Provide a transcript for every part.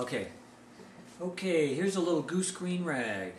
Okay. Okay, here's a little goose green rag.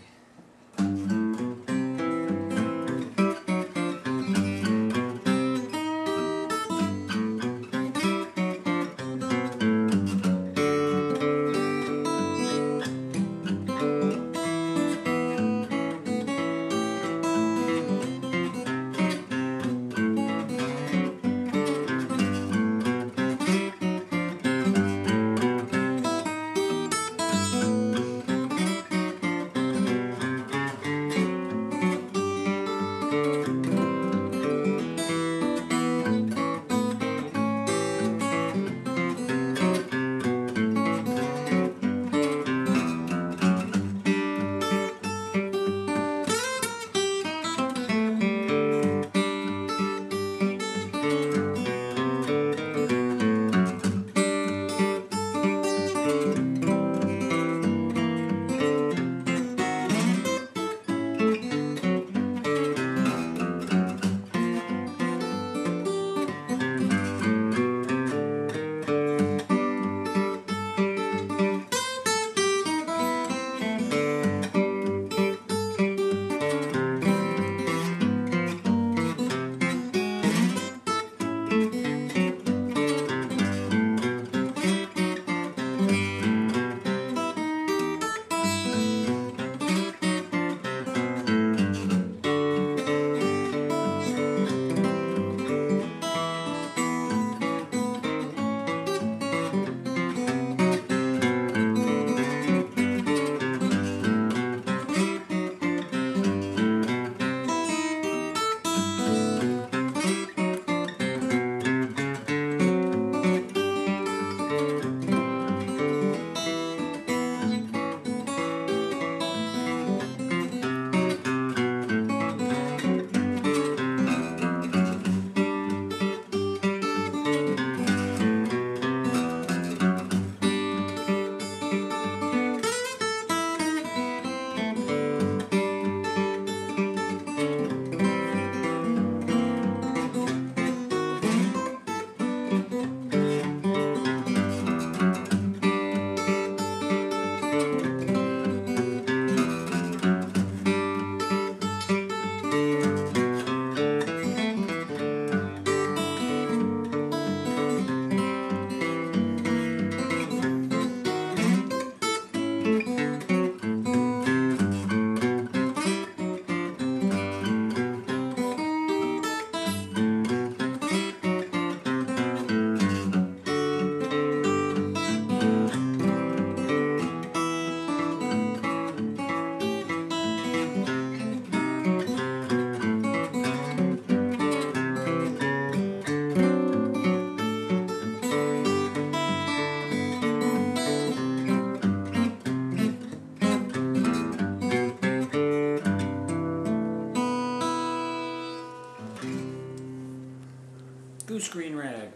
Goose green rag.